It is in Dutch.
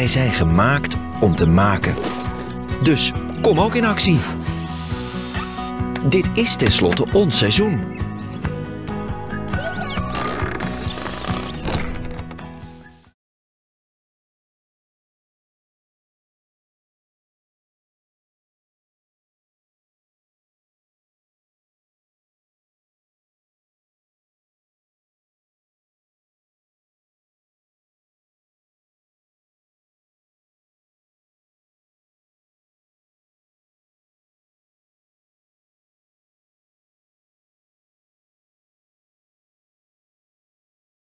Zij zijn gemaakt om te maken. Dus kom ook in actie. Dit is tenslotte ons seizoen.